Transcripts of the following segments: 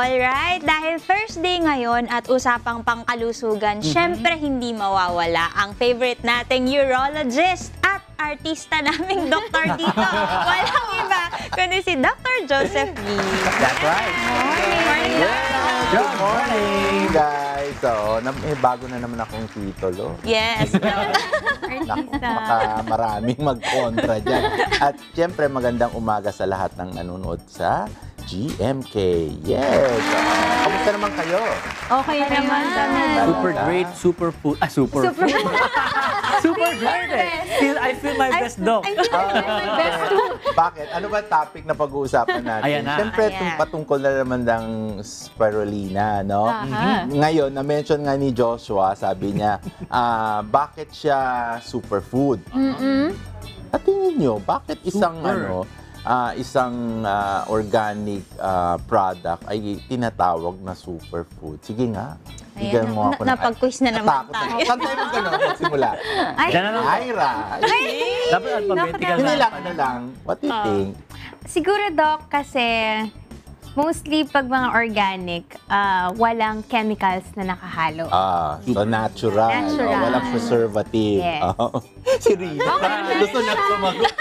Alright, dahil Thursday ngayon at usapang pangkalusugan, syempre hindi mawawala ang favorite nating urologist at artista naming Dr. Tito. Walang iba, kundi si Dr. Joseph Lee. That's right. Morning, Doc. Good morning, guys. So, na, eh, bago na naman akong titulo. Yes, baka maraming magkontra dyan. At syempre, magandang umaga sa lahat ng nanonood sa GMK. Yes. Kamusta naman kayo? Okay naman. Super great, super food. Ah, super, Super food. super great eh. Feel, I feel my best dog. Bakit? Ano ba topic na pag-uusapan natin? Ayan na. Siyempre, Ayan. tung- patungkol na naman ng spirulina, no? Aha. Ngayon, na-mention nga ni Joshua, sabi niya, ah, bakit siya superfood? At tingin nyo, bakit isang Super. ano, ah, isang ah, organic ah, product ay tinatawag na superfood? Sige nga. Ayan, bigyan mo na- ako ng- napag-quiz na naman tayo. Saan tayo mag ano, magsimula? Ay, na. Ira. Dapat alphabetical Hindi na. lang, ano lang. What do you think? siguro, Doc, kasi mostly pag mga organic, ah, walang chemicals na nakahalo. Ah, so natural. Natural. Oh, walang preservative. Yes. Oh. si Rina, gusto niya sumagot.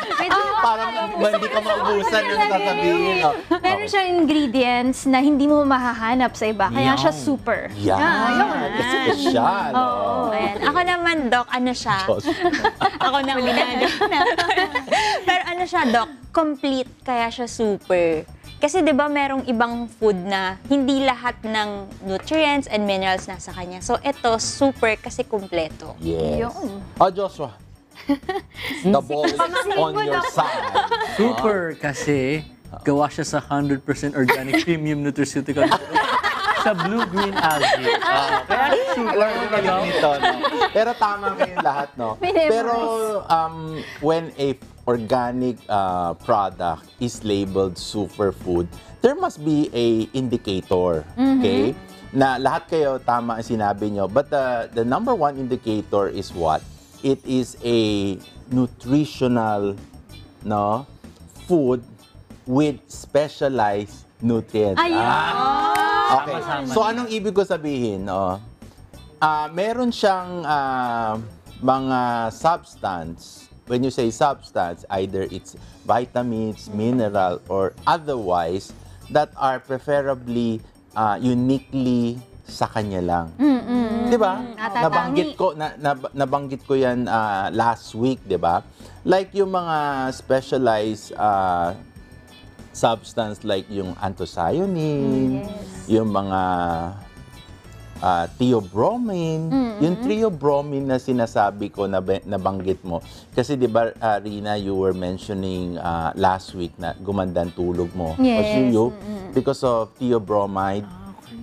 Parang hindi ka maubusan ng sasabihin. Oh. Meron siyang ingredients na hindi mo mahahanap sa iba, kaya Yum. siya super. Yan. Ah, Special. Oh. Ayan. Ako naman, Doc, ano siya? Diyos. Ako na una. Pero ano siya, Doc? Complete, kaya siya super. Kasi 'di ba merong ibang food na hindi lahat ng nutrients and minerals nasa kanya. So ito super kasi kumpleto. Yes. Yun. Oh, Joshua. The ball is on your side. Super kasi gawa siya sa 100% organic premium nutraceutical sa blue-green algae. Ah, kaya super. Nito, no? Pero tama kayong lahat, no? Pero um, when a organic uh, product is labeled superfood, there must be a indicator, okay? Na lahat kayo tama ang sinabi nyo. But the, the number one indicator is what? It is a nutritional no food with specialized nutrients. Ayun. Ah, okay. So anong ibig ko sabihin? No? Ah, meron siyang ah, mga substance. When you say substance, either it's vitamins, mineral, or otherwise that are preferably ah, uniquely sa kanya lang. Di ba? Nabanggit ko na, nab- nabanggit ko 'yan ah, last week, 'di ba? Like yung mga specialized ah, substance like yung anthocyanin, yung mga ah, theobromine, yung theobromine na sinasabi ko na ba- nabanggit mo. Kasi 'di ba ah, Rina, you were mentioning ah, last week na gumanda ang tulog mo. Yes. Was you because of theobromide,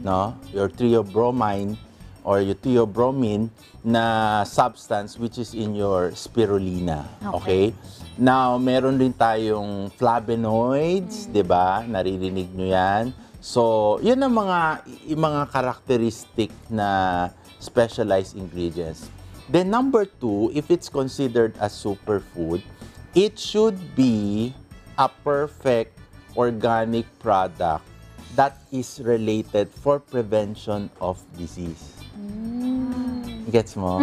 no? Your theobromine or your theobromine na substance which is in your spirulina. Okay? Now, meron din tayong flavonoids, 'di ba? Naririnig nyo 'yan. So, 'yun ang mga yung mga characteristic na specialized ingredients. Then number two, if it's considered a superfood, it should be a perfect organic product that is related for prevention of disease. Gets mo?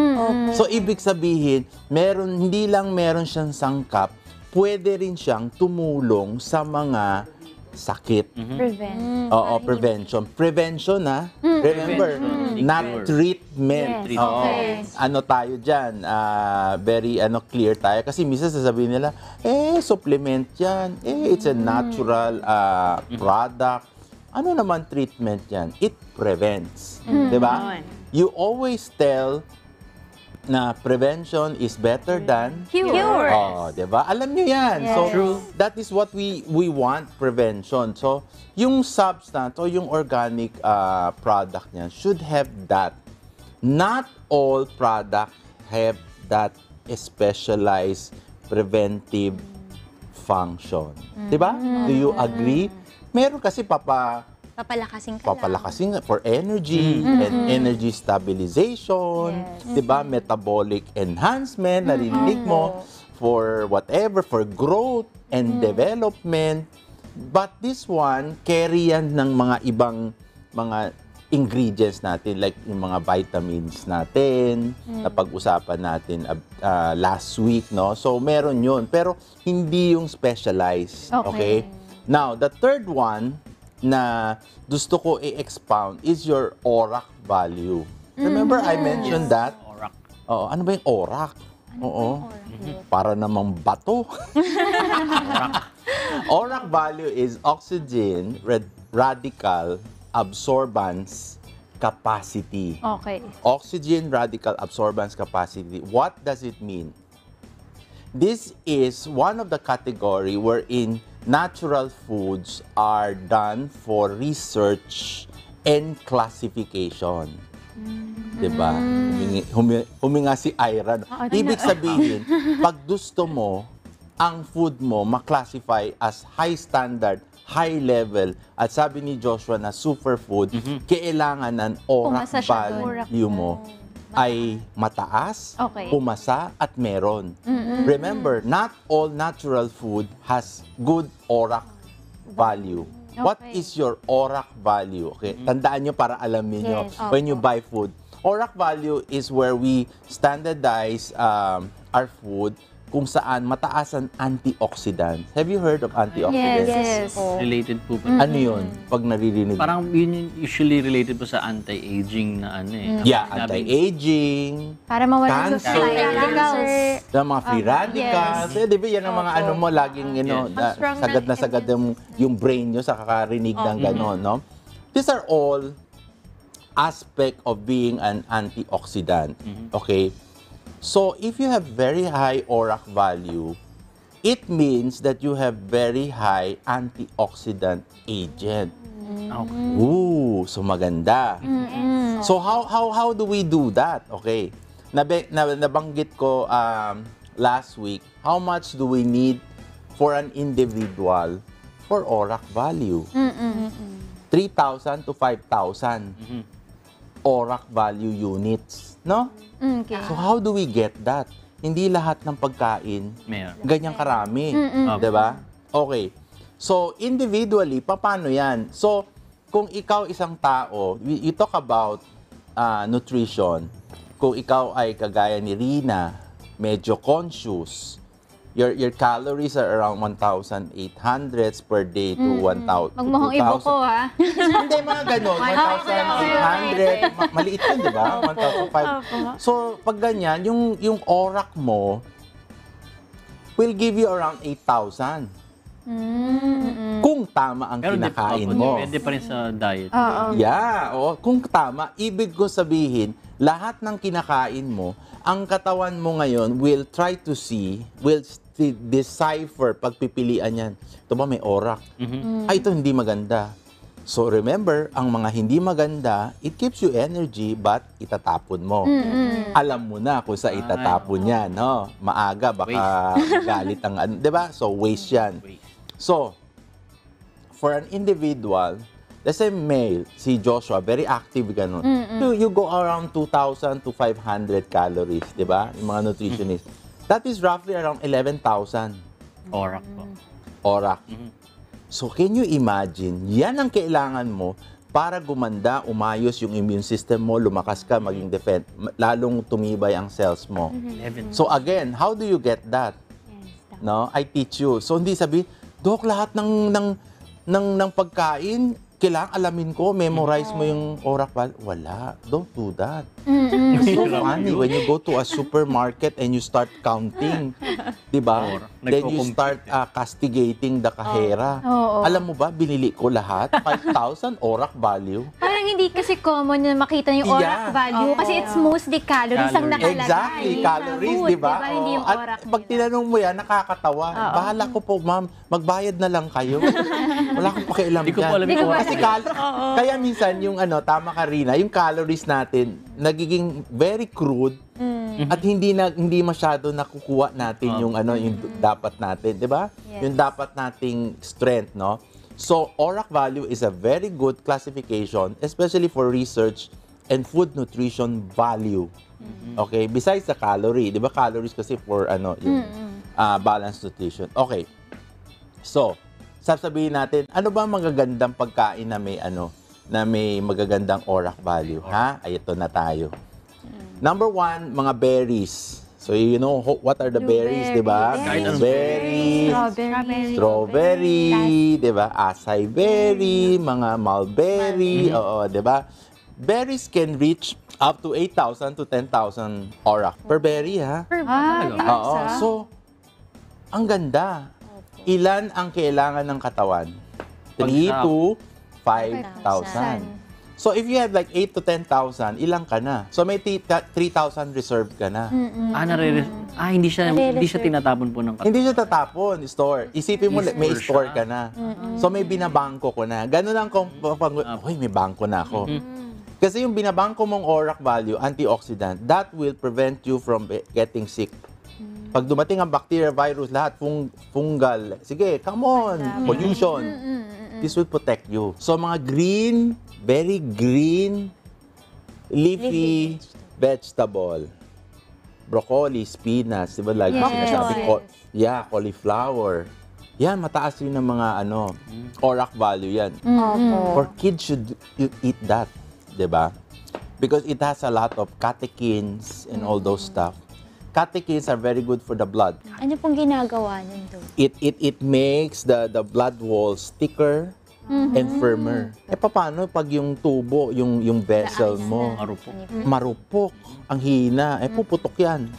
So, ibig sabihin, meron, hindi lang meron siyang sangkap, pwede rin siyang tumulong sa mga sakit. Prevent. Oo, prevention. Prevention, ha? Remember, Prevention. not treatment. Yes. Oo. Yes. Ano tayo dyan? ah, very ano clear tayo. Kasi minsan sasabihin nila, eh, supplement yan. Eh, it's a natural ah, product. Ano naman treatment yan? It prevents. Di ba? You always tell na prevention is better than Cure. Oh, 'di ba? Alam niyo 'yan. So Yes. True. that is what we we want prevention. So yung substance o yung organic uh, product niyan should have that. Not all product have that specialized preventive function. 'Di ba? Do you agree? Meron kasi papa Papalakasin ka lang. papalakasin for energy and energy stabilization, Yes. 'di ba? Metabolic enhancement, narinig mo for whatever for growth and development. But this one, carry yan ng mga ibang mga ingredients natin like yung mga vitamins natin na pag-usapan natin uh, uh, last week no so meron yun pero hindi yung specialized okay. Okay. now the third one na gusto ko i-expound is your ORAC value remember I mentioned that Orak. Oo, ano ba yung ORAC? Oo. Para namang bato. ORAC value is oxygen rad- radical absorbance capacity. Okay. Oxygen radical absorbance capacity. What does it mean? This is one of the category wherein natural foods are done for research and classification. Diba? Humingi, humi- huminga si Ira. no? Ibig sabihin, pag gusto mo, ang food mo maklasify as high standard, high level, at sabi ni Joshua na superfood, kailangan ng orak value mo ay mataas, Okay. pumasa, at meron. Remember, not all natural food has good ORAC value. What Okay. is your ORAC value? Okay, tandaan nyo para alamin nyo Yes, when you buy food. ORAC value is where we standardize um, our food kung saan mataas ang antioxidant. Have you heard of antioxidants? Yes. yes. Related po ba? Ano yun? Pag naririnig? Parang yun usually related po sa anti-aging na ano eh. Yeah, Sinabi- anti-aging, Para mawala Cancer. yung free radicals. ng mga free radicals. Eh, di ba yan ang mga ano mo, laging, you know, Yes. na- sagad na sagad yung, yung brain nyo sa kakarinig ng gano'n, no? These are all aspect of being an antioxidant. Okay? So, if you have very high ORAC value, it means that you have very high antioxidant agent. Okay. Ooh, so maganda. So how how how do we do that? Okay. Nabe, na, nabanggit ko um, last week, how much do we need for an individual for ORAC value? 3,000 to 5,000 ORAC value units, no? Mm, Okay. So how do we get that? Hindi lahat ng pagkain Meron. ganyang karami. Mm. 'Di ba? Okay. So, individually, paano yan? So, kung ikaw isang tao, you talk about ah, nutrition. Kung ikaw ay kagaya ni Rina, medyo conscious, your your calories are around 1,800 per day to 1,000. Magmukhang ibo ko, ha? Hindi, mga ganun. 1,800. Ma- maliit yun, di ba? 1,500. So, pag ganyan, yung, yung ORAC mo will give you around 8,000. Kung tama ang Pero kinakain dep- mo. Depende pa rin sa diet. Oo. Yeah, oo. Kung tama, ibig ko sabihin, lahat ng kinakain mo, ang katawan mo ngayon will try to see, will st- decipher pagpipilian yan. Ito ba may orak? Ay, ito hindi maganda. So remember, ang mga hindi maganda, it keeps you energy but itatapon mo. Alam mo na kung sa itatapon yan, no? Maaga baka galit ang ano, 'di ba? So waste 'yan. So, for an individual, let's say male, si Joshua, very active ganun. You, you go around 2,000 to 500 calories, di ba? Yung mga nutritionists. That is roughly around 11,000 Orak po. orak. So, can you imagine, yan ang kailangan mo para gumanda, umayos yung immune system mo, lumakas ka, maging defend, lalong tumibay ang cells mo. 11. So again, how do you get that? No, I teach you. So hindi sabi, Dok, lahat ng ng ng ng pagkain, kailangan alamin ko, memorize mo yung orak val. Wala. Don't do that. It's so funny when you go to a supermarket and you start counting. 'Di ba? Then you start uh, castigating the kahera. Oo. Alam mo ba, binili ko lahat, 5,000 orak value. Parang hindi kasi common na makita yung orak Yeah. value kasi it's mostly calories ang Calories. nakalagay. Exactly, calories, food, di ba? Hindi yung Oo. At orak pag nila. tinanong mo yan, nakakatawa. Bahala ko po, ma'am, magbayad na lang kayo. Wala akong pakialam Hindi ko po alam Hindi ko orak. Kasi cal- kaya minsan yung ano, tama ka Rina, yung calories natin nagiging very crude at hindi na hindi masyado nakukuha natin yung ano yung dapat natin, 'di ba? Yung dapat nating strength, no? So, ORAC value is a very good classification, especially for research and food nutrition value. Okay, besides the calorie, 'di ba? Calories kasi for ano yung ah, balanced nutrition. Okay. So, sasabihin natin, ano ba ang magagandang pagkain na may ano, na may magagandang ORAC value, ha? Ay, ito na tayo. Number one, mga berries. So, you know ho- what are the berries, di ba? Berries, Strawberry. strawberry, di ba? Acai berry, mga mulberry, oo, di ba? Berries can reach up to 8,000 to 10,000 ORAC per berry, ha? Ah, Oo. So, ang ganda. Ilan ang kailangan ng katawan? 3 Pag- to 5,000. So, if you have like 8 to 10,000, ilang ka na? So, may ti- ta- 3,000 reserved ka na. Ah, nare ah, hindi siya hindi siya tinatapon po ng katawan. Hindi siya tatapon, store. Isipin mo, may store ka na. So, may binabangko ko na. Ganun lang kung, pag, Uy, may bangko na ako. Kasi yung binabangko mong ORAC value, antioxidant, that will prevent you from getting sick. Pag dumating ang bacteria, virus, lahat, fung, fungal, sige, come on, pollution. This will protect you. So, mga green, very green, leafy, vegetable. Broccoli, spinach, di ba lagi Yes. sinasabi? Co- yeah, cauliflower. Yan, mataas rin ng mga ano, ORAC value yan. Opo. For kids should you eat that, 'di ba? Because it has a lot of catechins and all those stuff. Catechins are very good for the blood. Ano pong ginagawa nun doon? It it it makes the the blood walls thicker and firmer. Eh paano pag yung tubo, yung yung vessel mo Marupok. marupok, ang hina, eh puputok 'yan.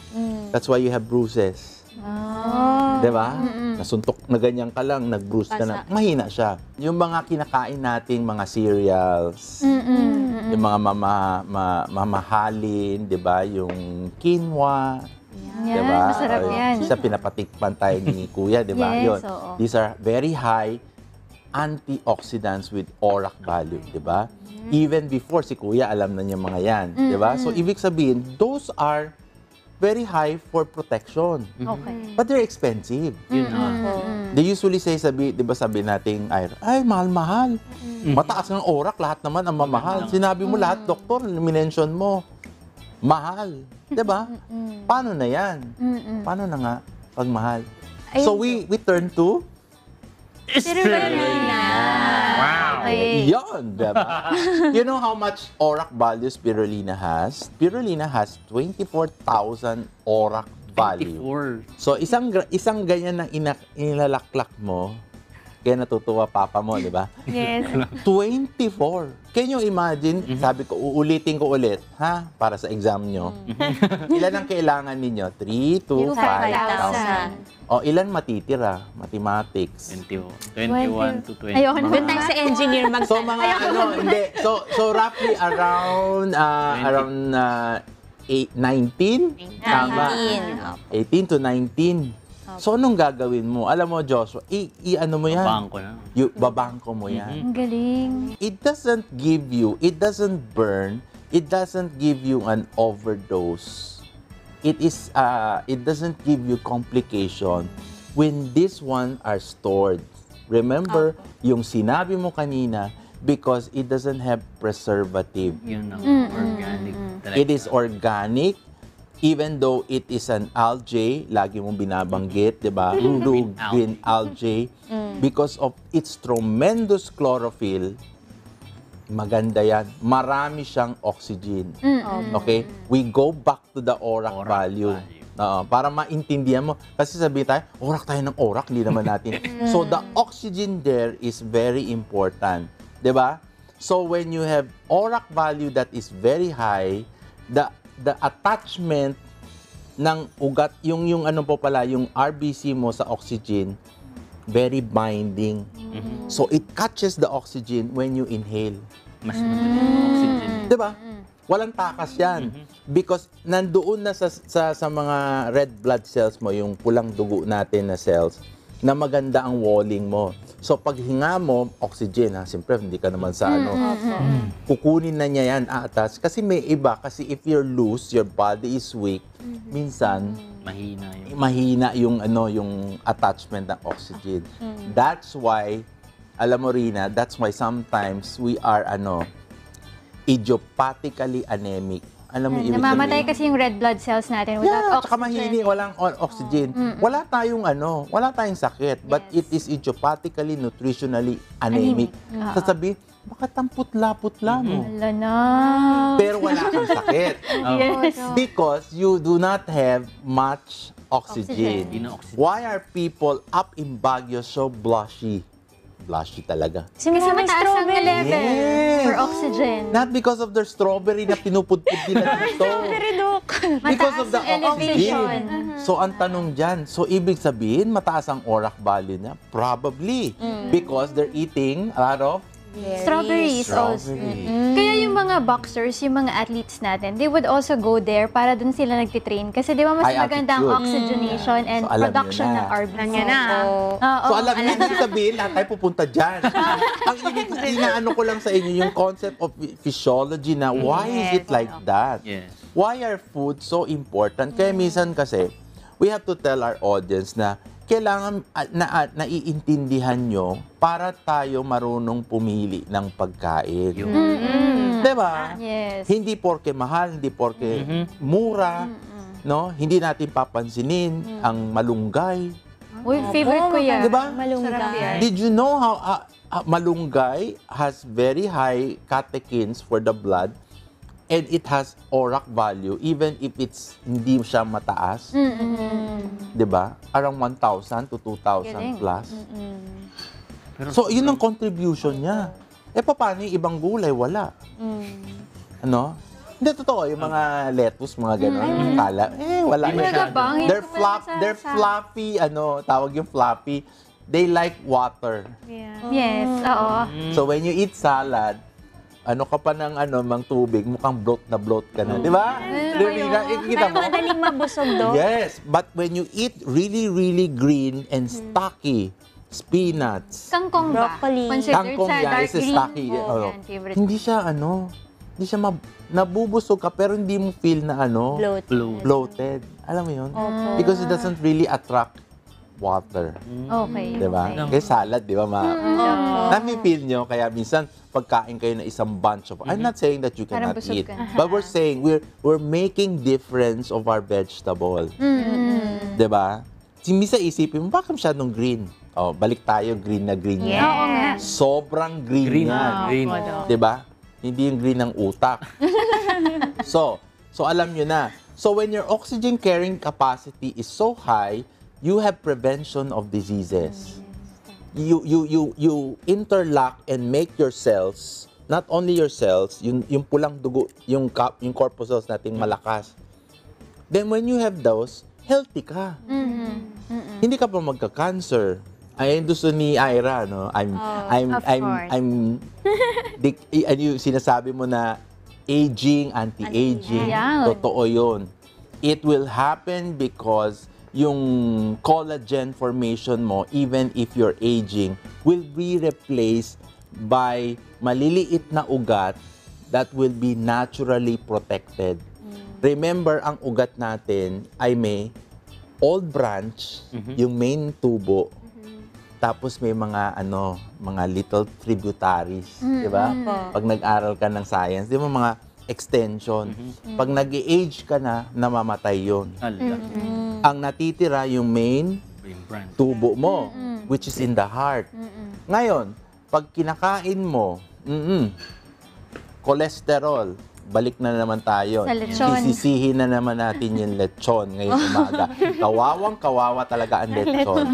That's why you have bruises. Ah. 'Di ba? Nasuntok na ganyan ka lang, nag-bruise ka na. Mahina siya. Yung mga kinakain nating mga cereals, yung mga mama, ma, mamahalin, 'di ba? Yung quinoa, 'di ba? masarap Or yan. Sa pinapatikpan tayo ni Kuya, 'di ba? Yes, Yun. oo. These are very high antioxidants with ORAC value, 'di ba? Even before si Kuya alam na niya mga 'yan, 'di ba? So ibig sabihin, those are very high for protection. Okay. But they're expensive. Yun na. They usually say, sabi, di ba sabi nating, ay, ay mahal-mahal. Mataas ng orak, lahat naman ang mamahal. Sinabi mo lahat, doktor, minention mo, mahal. Di ba? Paano na yan? Paano na nga pag mahal? So we we turn to Wow. Okay. Yon, diba? you know how much ORAC value spirulina has? Spirulina has 24,000 ORAC value. 54. So isang isang ganyan na inak, inilalaklak mo, kaya natutuwa papa mo, di ba? Yes. 24. Can you imagine? Sabi ko, uulitin ko ulit, ha? Para sa exam nyo. ilan ang kailangan ninyo? 3 to 5,000. O, ilan matitira? Mathematics. 20, 21 to 20. Ayoko na. Tayo sa engineer mag So mga ano, hindi. So so roughly around uh, 20. around uh, eight, 19? Tama. 18 to 19. So anong gagawin mo? Alam mo Joshua, i, i- ano mo yan? Bangko na. Yu, babangko mo yan. Ang galing. It doesn't give you, it doesn't burn, it doesn't give you an overdose. It is uh, it doesn't give you complication when this one are stored. Remember yung sinabi mo kanina because it doesn't have preservative. Yun ang organic. Direct. It is organic even though it is an algae, lagi mong binabanggit, 'di ba? Blue Green green algae because of its tremendous chlorophyll. Maganda 'yan. Marami siyang oxygen. Okay? We go back to the ORAC, ORAC value. value. Oo, para maintindihan mo. Kasi sabi tayo, orak tayo ng orak, hindi naman natin. so the oxygen there is very important. 'Di ba? So when you have ORAC value that is very high, the the attachment ng ugat, yung yung ano po pala, yung RBC mo sa oxygen, very binding. So it catches the oxygen when you inhale. Mas madali ang oxygen. 'Di ba? Walang takas 'yan. Because nandoon na sa, sa sa mga red blood cells mo, yung pulang dugo natin na cells, na maganda ang walling mo. So pag hinga mo, oxygen ha, siyempre hindi ka naman sa ano, kukunin na niya yan atas. Kasi may iba, kasi if you're loose, your body is weak, minsan, Mahina yun. mahina yung ano yung attachment ng oxygen. That's why alam mo Rina, that's why sometimes we are ano idiopathically anemic. Alam mo ibig Namamatay sabihin? kasi yung red blood cells natin without Yeah, oxygen. tsaka mahiling, walang o- oxygen. Wala tayong ano, wala tayong sakit. But it is idiopathically, nutritionally anemic. Sasabihin, bakit ang putla-putla mo? Wala na. Pero wala kang sakit. Yes. Because you do not have much oxygen. Hindi na oxygen. Why are people up in Baguio so blushy? Blushy talaga. Kasi Kasi maraming mataas ang strawberry. level Yes. for oxygen. Not because of their strawberry na pinupudpud nila dito. Strawberry, Doc. Because of the ang elevation. oxygen. So, ang tanong dyan, so ibig sabihin, mataas ang ORAC value niya? Probably. Because they're eating a lot of Strawberries also. strawberry. Kaya yung mga boxers, yung mga athletes natin, they would also go there para dun sila nagtitrain. Kasi di ba mas High maganda ang altitude. oxygenation Mm. and So, alam production na. ng RBC. Alam nyo na. Oo, So alam niyo, ibig sabihin, lahat tayo pupunta dyan. Ang ibig inaano ko lang sa inyo, yung concept of physiology na why is it like that? Yes. Why are food so important? Kaya minsan kasi, we have to tell our audience na kailangan ah, na, ah, naiintindihan nyo para tayo marunong pumili ng pagkain. Yun. Diba? Yes. Hindi porke mahal, hindi porke mura, no? Hindi natin papansinin ang malunggay. Uy, favorite ko yan. Diba? Malunggay. Did you know how ah, ah, malunggay has very high catechins for the blood and it has ORAC value even if it's hindi siya mataas? 'Di ba? Around 1,000 to 2,000 Galing. plus. Pero So, yun ang contribution niya. Eh, paano yung ibang gulay? Wala. Ano? Hindi, totoo. Yung mga lettuce, mga gano'n, yung kala, eh, wala. Hindi? Ang They're, sa- they're sa- fluffy, ano, tawag yung fluffy. They like water. Yes, oo. So, when you eat salad, ano ka pa ng ano, mang tubig, mukhang bloat na bloat ka na. Di ba? Di ba? Ikikita mo? Madaling mabusog, Doc. Yes, but when you eat really, really green and stocky, spinach, Kangkong ba? Broccoli. Considered Kangkong sa yan dark is green? stocky. Oo, Oh, yan, favorite. Hindi siya ano, hindi siya mab- nabubusog ka pero hindi mo feel na ano, Bloat. Bloat. bloated. Alam mo yun? Opo. Because it doesn't really attract water. Okay. Di ba? okay. Kaya salad, di ba? Ma Nami-feel nyo, kaya minsan pagkain kayo ng isang bunch of, I'm not saying that you cannot eat, ka. but we're saying we're we're making difference of our vegetable. Di ba? Si Misa isipin mo, bakit masyadong green? Oh, balik tayo, green na green yan. Oo nga. Sobrang green, Green. yan. Green. Di ba? Hindi yung green ng utak. so, so alam nyo na. So when your oxygen carrying capacity is so high, you have prevention of diseases. You you you you interlock and make your cells, not only your cells, yung yung pulang dugo, yung cap, yung corpuscles nating malakas. Then when you have those, healthy ka. Hindi ka pa magka-cancer. Ay, gusto ni Ira, no? I'm, I'm, of I'm, course. I'm, dik, i- ano yung sinasabi mo na aging, anti-aging. Yan. Totoo yun. It will happen because yung collagen formation mo, even if you're aging, will be replaced by maliliit na ugat that will be naturally protected. Remember, ang ugat natin ay may old branch, yung main tubo, tapos may mga ano, mga little tributaries, 'di ba? Pag nag-aral ka ng science, 'di ba mga extension. Pag nag-age ka na, namamatay 'yon. Ala. Ang natitira yung main tubo mo, which is in the heart. Ngayon, pag kinakain mo, mm cholesterol, balik na naman tayo. Sa lechon. Sisisihin na naman natin yung lechon ngayong umaga. Kawawang kawawa talaga ang lechon.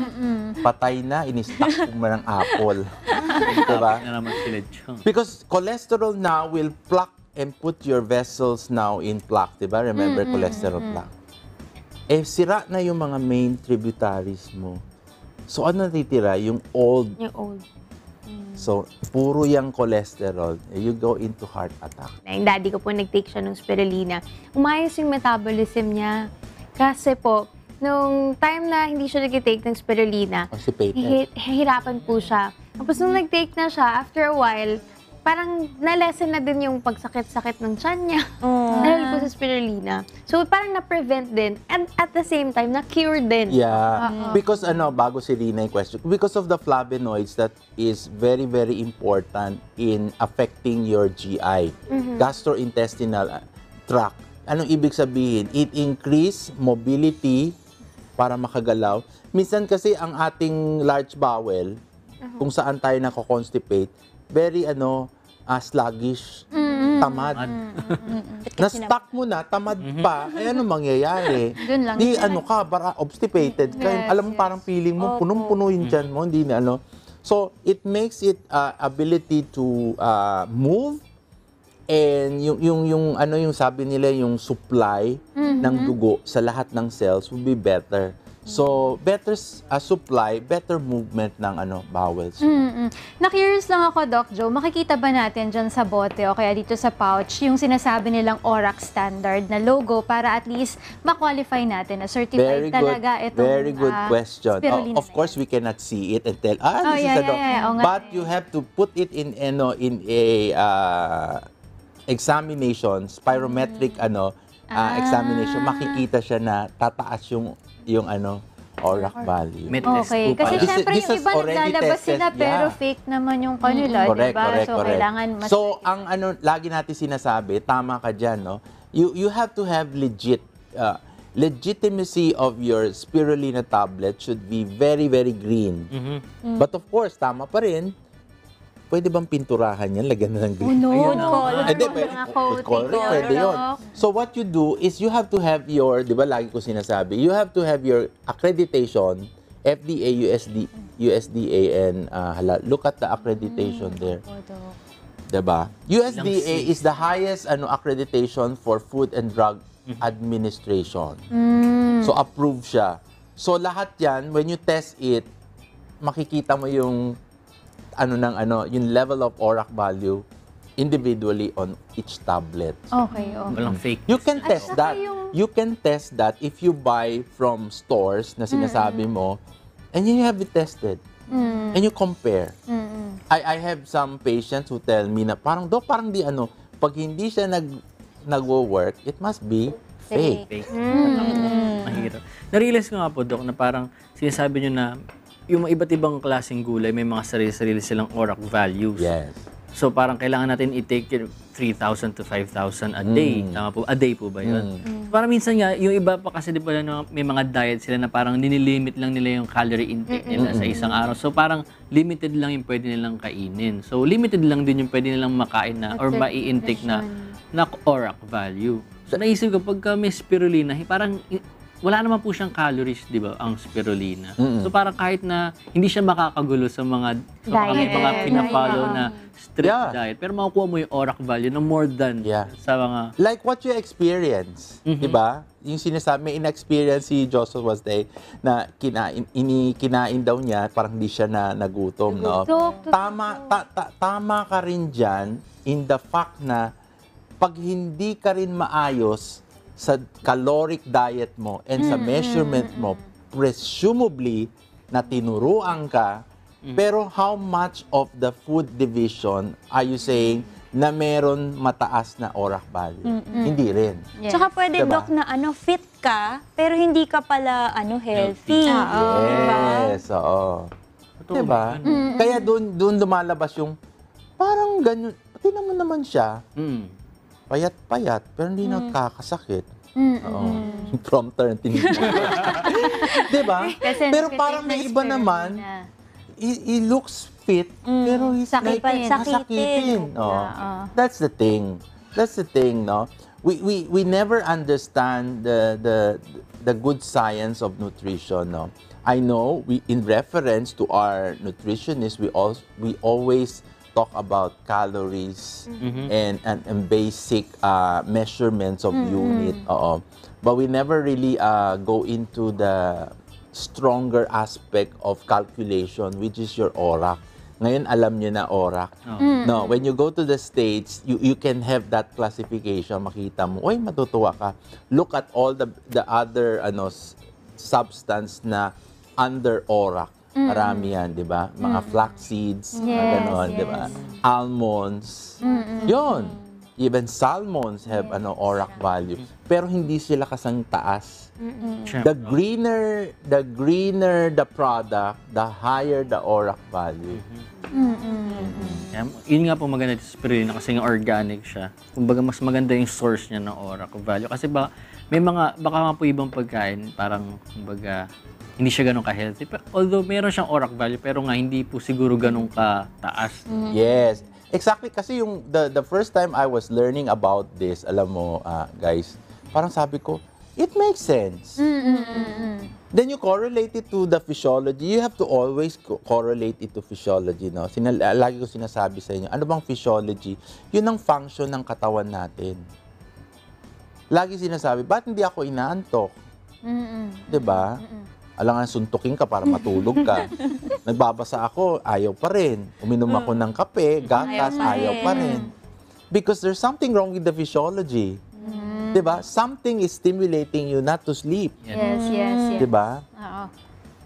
Patay na, in-stock mo ng apple. diba? Na naman si Lechon. Because cholesterol now will plaque and put your vessels now in plaque, di ba? Remember cholesterol plaque. Eh, sira na yung mga main tributaries mo. So, ano natitira? Yung old. Yung old. So, puro yung cholesterol. Eh, You go into heart attack. Yung daddy ko po nag-take siya ng spirulina. Umayos yung metabolism niya. Kasi po, nung time na hindi siya nag-take ng spirulina, Constipated. hi- hihirapan po siya. Tapos nung nag-take na siya, after a while, parang na-lessen na din yung pagsakit-sakit ng tiyan niya. Dahil po sa spirulina. So parang na-prevent din. And at the same time, na-cure din. Yeah. Because ano, bago si Rina yung question, because of the flavonoids that is very, very important in affecting your GI, gastrointestinal uh, tract. Anong ibig sabihin? It increase mobility para makagalaw. Minsan kasi ang ating large bowel, kung saan tayo nako-constipate, very ano, ah, sluggish, tamad. Na-stuck mo na, tamad pa, eh ano mangyayari? Dun lang. Di ano ka, bara obstipated ka. Yes, Alam mo, parang feeling mo, punong-puno yung mo, hindi na ano. So, it makes it uh, ability to uh, move and yung, yung, yung, ano yung sabi nila, yung supply ng dugo sa lahat ng cells will be better. So, better s- uh, supply, better movement ng ano bowels. Mm-mm. Na-curious lang ako, Doc Joe, makikita ba natin dyan sa bote o kaya dito sa pouch yung sinasabi nilang ORAC standard na logo para at least ma-qualify natin na certified Very good, talaga itong very good ah, question. Oh, of na course, we cannot see it and tell, ah, Oh, this yeah, is a yeah, dog. yeah. Oo nga But eh. you have to put it in, ano, in a uh, examination, spirometric, ano, uh, Ah. examination. Makikita siya na tataas yung, yung ano, ORAC value. May test Okay, po kasi This pala. syempre this yung is iba already naglalabas tested, sila pero yeah. fake naman yung kanila, Correct, diba? correct, so, correct. kailangan mas... So, ang ano, lagi natin sinasabi, tama ka dyan, no? You, you have to have legit, uh, legitimacy of your spirulina tablet should be very, very green. Mm-hmm. But of course, tama pa rin, pwede bang pinturahan yan? Lagyan na ng green. Na. color. Hindi, pwede, color, pwede yun. So what you do is you have to have your, di ba lagi ko sinasabi, you have to have your accreditation, FDA, USD, USDA, and uh, halal. Look at the accreditation there. Diba? USDA is the highest ano accreditation for Food and Drug Administration. So approved siya. So lahat 'yan when you test it, makikita mo yung ano ng ano, yung level of ORAC value individually on each tablet. Okay, okay. Walang fake. You can test saka that. yung- You can test that if you buy from stores na sinasabi mo and you have it tested. And you compare. I I have some patients who tell me na parang doc parang di ano, pag hindi siya nag nagwo-work, it must be fake. Fake. Mahirap. Narealize ko nga po, Dok, na parang sinasabi nyo na yung mga iba't ibang klaseng gulay, may mga sarili-sarili silang ORAC values. Yes. So parang kailangan natin i-take it 3,000 to 5,000 a day. Tama po? A day po ba yun? Parang minsan nga, yung iba pa kasi di ba no, may mga diet sila na parang ninilimit lang nila yung calorie intake nila sa isang araw. So parang limited lang yung pwede nilang kainin. So limited lang din yung pwede nilang makain na or mai-intake na na ORAC value. So naisip ko, pagka may spirulina, hi- parang wala naman po siyang calories, di ba, ang spirulina. So parang kahit na hindi siya makakagulo sa mga, sa mga, Diet. mga pinafollow na strict Yeah. diet, pero makukuha mo yung ORAC value na more than Yeah. sa mga Like what you experience, 'di ba? Yung sinasabi, may in-experience si Joseph was day na kinain, ini, kinain daw niya, parang hindi siya na nagutom, no? Tama, ta, ta- tama ka rin dyan in the fact na pag hindi ka rin maayos sa caloric diet mo and sa measurement mo, presumably na tinuruan ka, pero how much of the food division are you saying na meron mataas na ORAC value? Hindi rin. Yes. Tsaka pwede, Diba? Doc, na ano, fit ka, pero hindi ka pala ano healthy. Yes, oo. Diba? Kaya doon doon lumalabas yung parang ganyan. Tingnan mo naman siya, Mm. Payat-payat, pero hindi Mm. nagkakasakit. Oo. From turn diba? Kasi Pero parang may iba naman, he, he looks fit, pero he's Sakit like, sakitin. Sakitin. Oh. Oo. That's the thing. That's the thing, no? We, we, we never understand the, the, the good science of nutrition, no? I know we, in reference to our nutritionist, we, al- we always talk about calories and, and, and basic uh, measurements of unit. Oo. But we never really uh, go into the stronger aspect of calculation, which is your ORAC. Ngayon, alam nyo na ORAC. No, when you go to the States, you, you can have that classification. Makita mo, uy, matutuwa ka. Look at all the, the other ano, substance na under ORAC. Marami yan, di ba? Mga flax seeds, mga Yes, di ba? yes. Almonds. Yun. even salmons have ano ORAC value, pero hindi sila kasang taas. Siyempre. The greener, the greener the product, the higher the ORAC value. Kaya, yun nga po maganda sa spirulina kasi nga organic siya. Kumbaga mas maganda yung source niya ng aura o value. Kasi ba, may mga, baka nga po ibang pagkain, parang, kumbaga, hindi siya ganun ka-healthy. Pero, although meron siyang ORAC value, pero nga hindi po siguro ganun ka-taas. Yes. Exactly kasi yung the the first time I was learning about this, alam mo, ah, guys, parang sabi ko, it makes sense. Then you correlate it to the physiology. You have to always co- correlate it to physiology, no? Sinal- lagi ko sinasabi sa inyo, ano bang physiology? Yun ang function ng katawan natin. Lagi sinasabi, ba't hindi ako inaantok? 'Di ba? Alam nga, suntukin ka para matulog ka. Nagbabasa ako, ayaw pa rin. Uminom ako ng kape, gatas, ayaw pa rin. Because there's something wrong with the physiology. 'Di ba? Something is stimulating you not to sleep. Yes, yes, yes. 'Di ba? Oo.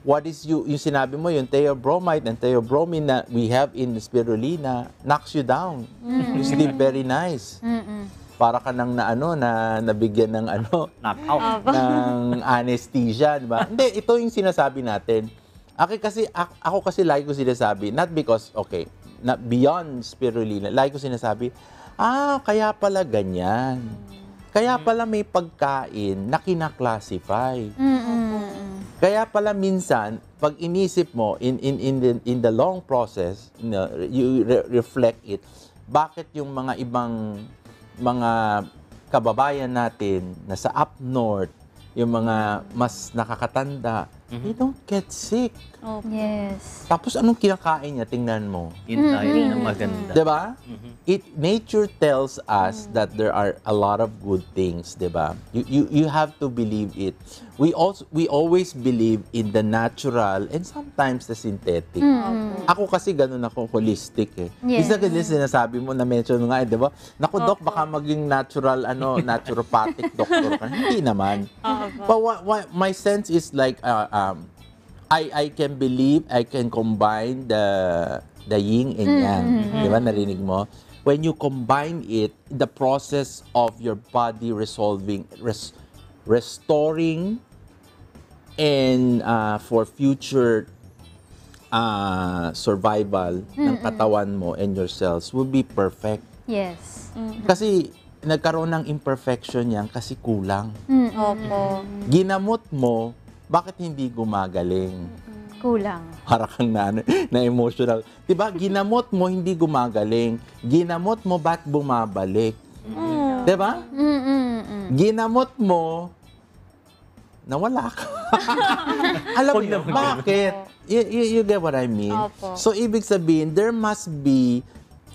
What is you, yung sinabi mo, yung theobromide and theobromine na we have in spirulina knocks you down. You sleep very nice. Para ka nang na ano na nabigyan ng ano Knockout. ng anesthesia, di ba? Hindi, ito yung sinasabi natin. Ako kasi, ako, ako kasi lagi ko sinasabi, not because, okay, not beyond spirulina, lagi ko sinasabi, ah, kaya pala ganyan. Kaya pala may pagkain na kinaklasify. Kaya pala minsan, pag inisip mo, in, in, in, the, in the long process, you, know, you re- reflect it, bakit yung mga ibang mga kababayan natin na sa up north, yung mga mas nakakatanda, they don't get sick. Yes. Tapos anong kinakain niya? Tingnan mo. Yun tayo na maganda. 'Di ba? It nature tells us that there are a lot of good things, 'di ba? You, you you have to believe it. We also we always believe in the natural and sometimes the synthetic. Ako kasi ganun ako holistic eh. Yes. Isa sinasabi mo na mention nga, eh, 'di ba? Naku, doc, baka maging natural ano, naturopathic doctor ka. Hindi naman. But what, what my sense is like uh, um I I can believe I can combine the the yin and yang. Di ba? Narinig mo? When you combine it, the process of your body resolving, res, restoring, and uh, for future uh, survival ng katawan mo and your cells will be perfect. Yes. Kasi nagkaroon ng imperfection yan kasi kulang. Opo. Ginamot mo, bakit hindi gumagaling? Kulang. para kang na, na emotional. 'Di ba? Ginamot mo hindi gumagaling. Ginamot mo ba't bumabalik? 'Di ba? Mm-mm-mm. Ginamot mo nawala ka. Alam mo yun, bakit? You, you, you get what I mean? Opo. So, ibig sabihin, there must be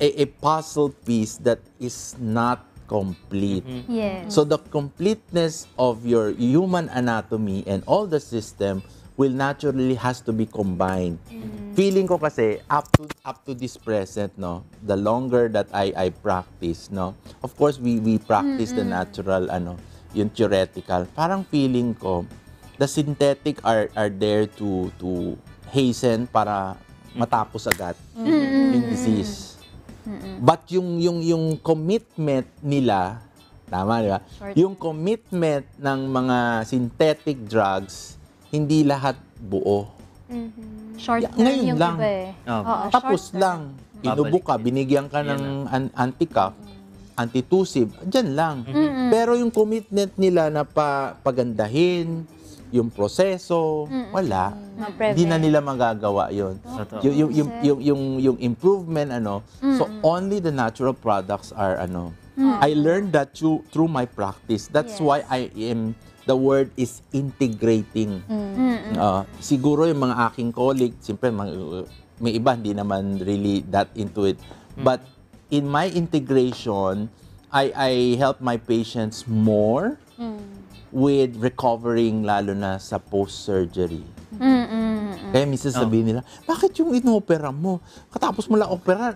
a, a puzzle piece that is not complete. Yes. So the completeness of your human anatomy and all the system will naturally has to be combined. Feeling ko kasi up to up to this present no, the longer that I I practice no. Of course we we practice the natural ano, yung theoretical. Parang feeling ko the synthetic are are there to to hasten para matapos agad yung disease. But yung yung yung commitment nila, tama di ba? Yung commitment ng mga synthetic drugs, hindi lahat buo. Short Yeah, term ngayon yung lang. iba eh. Oo. Oo, Tapos short lang, inubo ka, binigyan ka ng an- anti-cough, antitussive, dyan lang. Pero yung commitment nila na pa pagandahin, yung proseso, wala. Ma-prevent. Hindi na nila magagawa yon. Totoo. Yung, yung, yung, yung, yung, yung improvement, ano, so only the natural products are, ano, I learned that through, through my practice. That's Yes. why I am, the word is integrating. Ah, siguro yung mga aking colleague, siyempre may iba hindi naman really that into it. But in my integration, I I help my patients more with recovering lalo na sa post-surgery. Kaya minsan sabihin nila, bakit yung inopera mo? Katapos mo lang opera,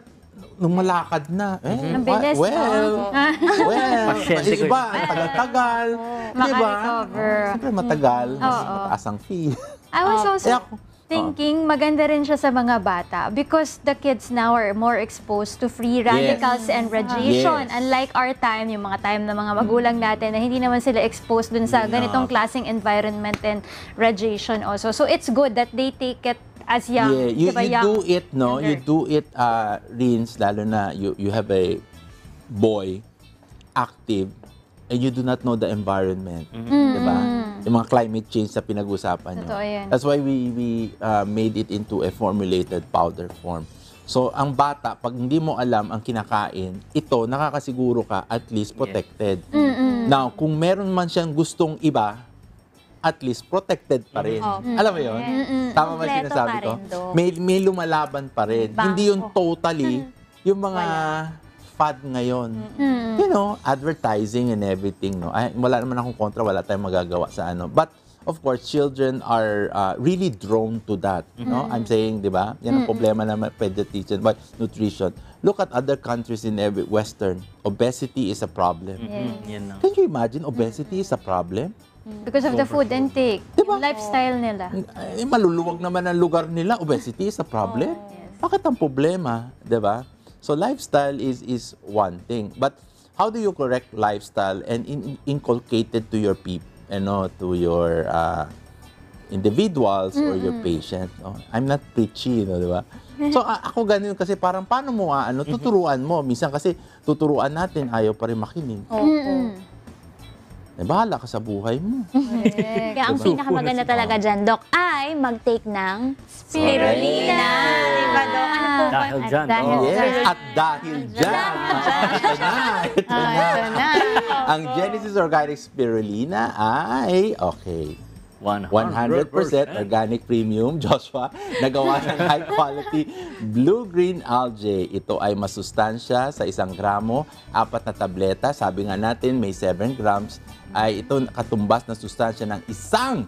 nung malakad na. Eh, Ang bilis, well, no? well, ko iba, ang tagal-tagal. Di ba? Maka-recover. Siyempre matagal. Mas Oo. mataas ang fee. I was Eh also... ako, thinking maganda rin siya sa mga bata because the kids now are more exposed to free radicals and radiation. Yes. Unlike our time, yung mga time ng mga magulang natin na hindi naman sila exposed dun sa ganitong klaseng environment and radiation also. So it's good that they take it as young. Yeah, you, diba, you young do it, no? You younger. do it, uh, Rins, lalo na you, you have a boy active and you do not know the environment. Diba? Yung mga climate change na pinag-usapan nyo. Yan. That's why we, we uh, made it into a formulated powder form. So, ang bata, pag hindi mo alam ang kinakain, ito, nakakasiguro ka, at least protected. Now, kung meron man siyang gustong iba, at least protected pa rin. Alam mo yun? Tama ba yung Kompleto sinasabi pa ko? rin. May, may lumalaban pa rin. Hindi yun totally yung mga fad ngayon. You know, advertising and everything, no? Ay, wala naman akong kontra, wala tayong magagawa sa ano. But, of course, children are uh, really drawn to that, no? I'm saying, di ba? Yan ang problema naman pediatrician, but nutrition. Look at other countries in every Western. Obesity is a problem. Mm, yan lang. Can you imagine obesity is a problem? Because of the food intake, Diba? yung lifestyle nila. Eh, maluluwag naman ang lugar nila. Obesity is a problem. Bakit ang problema? 'Di ba? So lifestyle is is one thing. But how do you correct lifestyle and in, inculcate it to your people, ano, to your uh, individuals or your patient? No? I'm not preachy, no, 'di ba? So a- ako ganun kasi parang paano mo ah, ano tuturuan mo? Minsan kasi tuturuan natin ayaw pa rin makinig. Opo. Eh, bahala ka sa buhay mo. Kaya ang Diba? pinakamaganda talaga dyan, Doc, ay mag-take ng spirulina. Diba, Doc? Ano po ba? Dahil dyan. dahil oh. Yes, at dahil dyan, ito na, ito na. Ito na. Ang Genesis Organic Spirulina ay, okay, 100%, 100% organic premium, Joshua, nagawa ng high quality blue-green algae. Ito ay masustansya sa isang gramo, apat na tableta. Sabi nga natin, may 7 grams. Ay ito katumbas na sustansya ng isang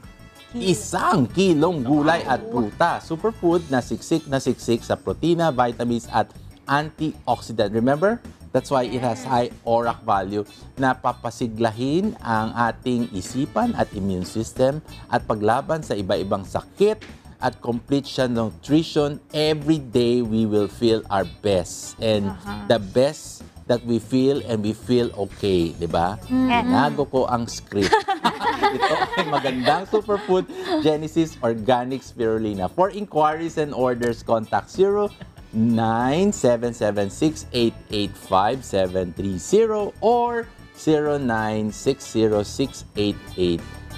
isang kilong gulay at pruta. Superfood na siksik na siksik sa protina, vitamins at antioxidant. Remember? That's why it has high ORAC value na papasiglahin ang ating isipan at immune system at paglaban sa iba-ibang sakit at complete siya nutrition. Every day we will feel our best. And the best that we feel and we feel okay, di ba? Nago ko ang script. Ito ay magandang superfood Genesis Organic Spirulina. For inquiries and orders, contact 0 9776885-730 or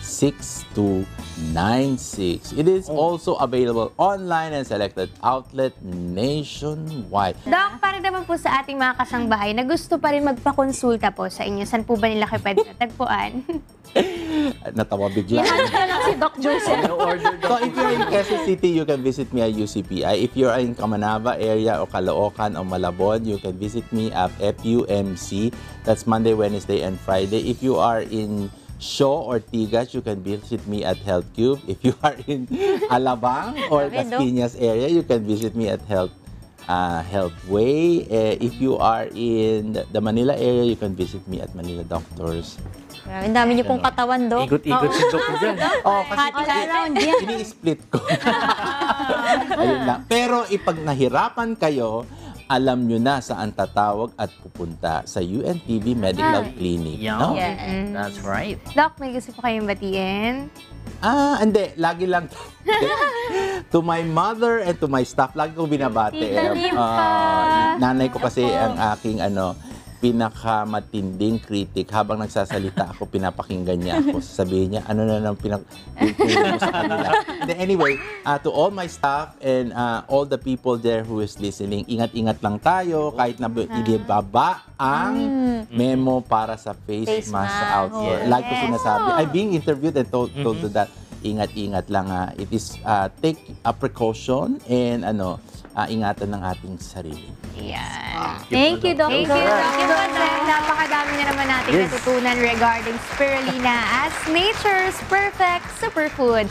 0960688696. It is also available online and selected outlet nationwide. Doc, para naman po sa ating mga kasangbahay na gusto pa rin magpakonsulta po sa inyo, saan po ba nila kayo pwede natagpuan? Natawa bigla. Kaya lang si Doc Joseph. So if you're in Quezon City, you can visit me at UCPI. If you're in Camanava area o Caloocan o Malabon, you can visit me at FUMC. That's Monday, Wednesday, and Friday. If you are in Shaw or Tigas, you can visit me at Health Cube. If you are in Alabang or. Caspiñas area, you can visit me at Health uh, Health Way. Eh, if you are in the Manila area, you can visit me at Manila Doctors. Ang dami niyo pong katawan, Doc. Ikot-ikot si Doc dyan. Oh, kasi All around yan. ini-split ko. Ayun lang. Pero ipag nahirapan kayo, alam nyo na saan tatawag at pupunta sa UNTV Medical Clinic. Yeah. No? Yeah. That's right. Doc, may gusto po kayong batiin? Ah, hindi. Lagi lang. to my mother and to my staff, lagi kong binabati. Tita Eh, ah, nanay ko kasi ang aking ano, pinakamatinding critic. Habang nagsasalita ako, pinapakinggan niya ako. Sasabihin niya, ano na nang pinak mo sa kanila. Then anyway, uh, to all my staff and uh, all the people there who is listening, ingat-ingat lang tayo kahit na ibaba ang memo para sa face, Face mask mask. out there. Yes. Like ko sinasabi, I'm being interviewed and told, told to that, ingat-ingat lang ha. It is, uh, take a precaution and ano, uh, ingatan ng ating sarili. Yan. Thank you, Doc Thank you. Doc. Napakadami na naman natin Yes. natutunan regarding spirulina as nature's perfect superfood.